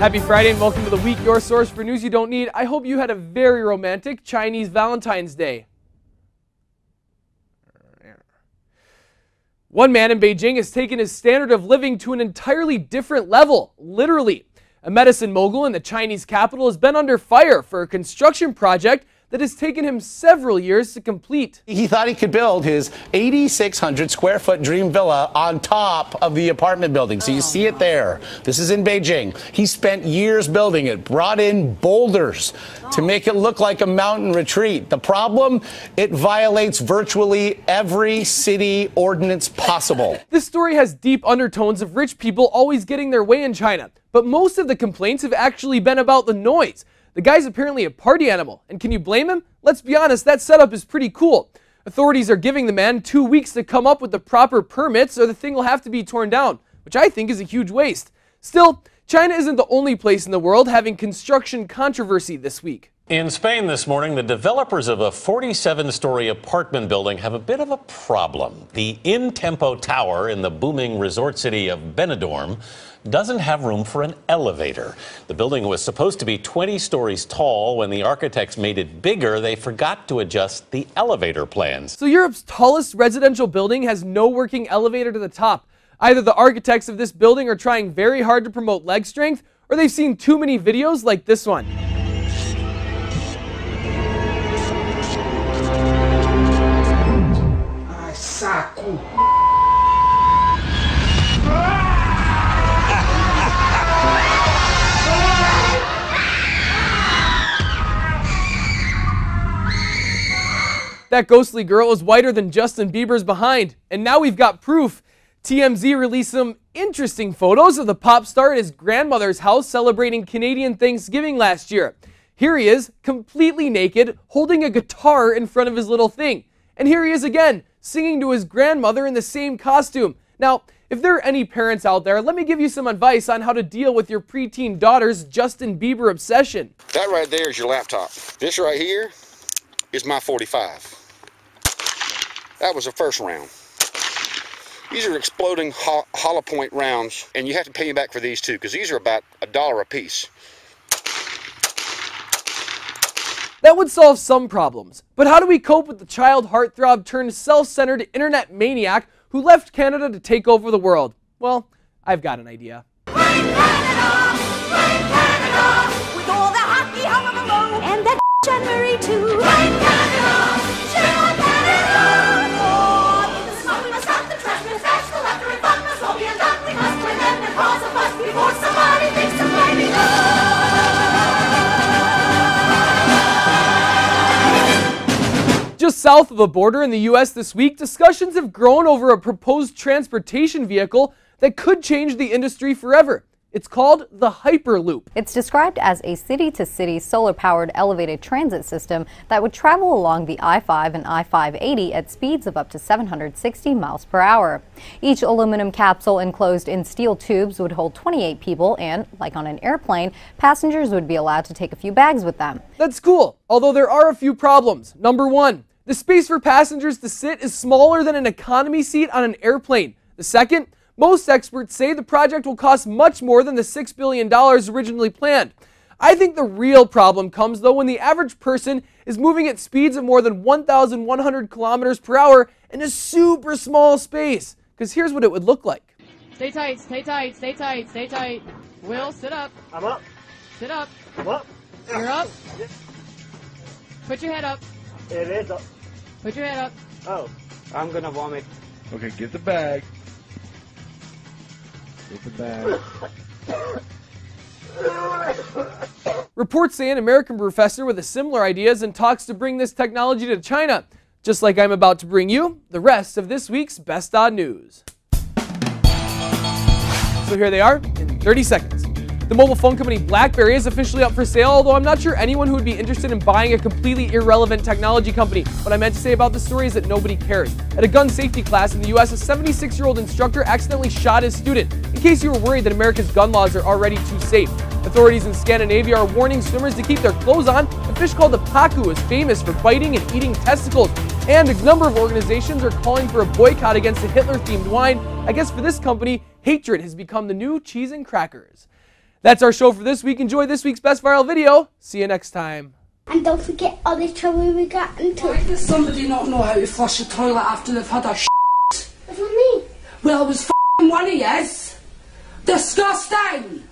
Happy Friday and welcome to the week, your source for news you don't need. I hope you had a very romantic Chinese Valentine's Day. One man in Beijing has taken his standard of living to an entirely different level, literally. A medicine mogul in the Chinese capital has been under fire for a construction project that has taken him several years to complete. He thought he could build his 8,600 square foot dream villa on top of the apartment building. So you see it there. This is in Beijing. He spent years building it, brought in boulders to make it look like a mountain retreat. The problem? It violates virtually every city ordinance possible. This story has deep undertones of rich people always getting their way in China, but most of the complaints have actually been about the noise. The guy's apparently a party animal, and can you blame him? Let's be honest, that setup is pretty cool. Authorities are giving the man two weeks to come up with the proper permits or the thing will have to be torn down, which I think is a huge waste. Still, China isn't the only place in the world having construction controversy this week. In Spain this morning, the developers of a 47 story apartment building have a bit of a problem. The InTempo Tower in the booming resort city of Benidorm doesn't have room for an elevator. The building was supposed to be 20 stories tall. When the architects made it bigger, they forgot to adjust the elevator plans. So, Europe's tallest residential building has no working elevator to the top. Either the architects of this building are trying very hard to promote leg strength, or they've seen too many videos like this one. That ghostly girl is whiter than Justin Bieber's behind. And now we've got proof. TMZ released some interesting photos of the pop star at his grandmother's house celebrating Canadian Thanksgiving last year. Here he is, completely naked, holding a guitar in front of his little thing. And here he is again, singing to his grandmother in the same costume. Now, if there are any parents out there, let me give you some advice on how to deal with your preteen daughter's Justin Bieber obsession. That right there is your laptop. This right here is my 45. That was the first round. These are exploding ho hollow point rounds, and you have to pay me back for these too, because these are about a dollar a piece. That would solve some problems, but how do we cope with the child heartthrob turned self-centered internet maniac who left Canada to take over the world? Well, I've got an idea. And that Anne Marie too. Just south of the border in the US this week, discussions have grown over a proposed transportation vehicle that could change the industry forever. It's called the Hyperloop. It's described as a city to city solar powered elevated transit system that would travel along the I 5 and I 580 at speeds of up to 760 miles per hour. Each aluminum capsule enclosed in steel tubes would hold 28 people, and, like on an airplane, passengers would be allowed to take a few bags with them. That's cool, although there are a few problems. Number one, the space for passengers to sit is smaller than an economy seat on an airplane. The second, most experts say the project will cost much more than the $6 billion originally planned. I think the real problem comes though when the average person is moving at speeds of more than 1,100 kilometers per hour in a super small space. Because here's what it would look like. Stay tight, stay tight, stay tight, stay tight. Will, sit up. I'm up. Sit up. I'm up. You're up. Put your head up. It is up. Put your head up. Oh, I'm gonna vomit. Okay, get the bag. Get the bag. Reports say an American professor with a similar idea is in talks to bring this technology to China, just like I'm about to bring you the rest of this week's Best Odd News. So here they are in 30 seconds. The mobile phone company BlackBerry is officially up for sale, although I'm not sure anyone who would be interested in buying a completely irrelevant technology company. What I meant to say about the story is that nobody cares. At a gun safety class in the US, a 76 year old instructor accidentally shot his student, in case you were worried that America's gun laws are already too safe. Authorities in Scandinavia are warning swimmers to keep their clothes on. A fish called the pacu is famous for biting and eating testicles. And a number of organizations are calling for a boycott against a Hitler themed wine. I guess for this company, hatred has become the new cheese and crackers. That's our show for this week. Enjoy this week's best viral video. See you next time. And don't forget all the trouble we got into. Why does somebody not know how to flush a toilet after they've had a shit? What do you? Well, it was f***ing one of yes. Disgusting!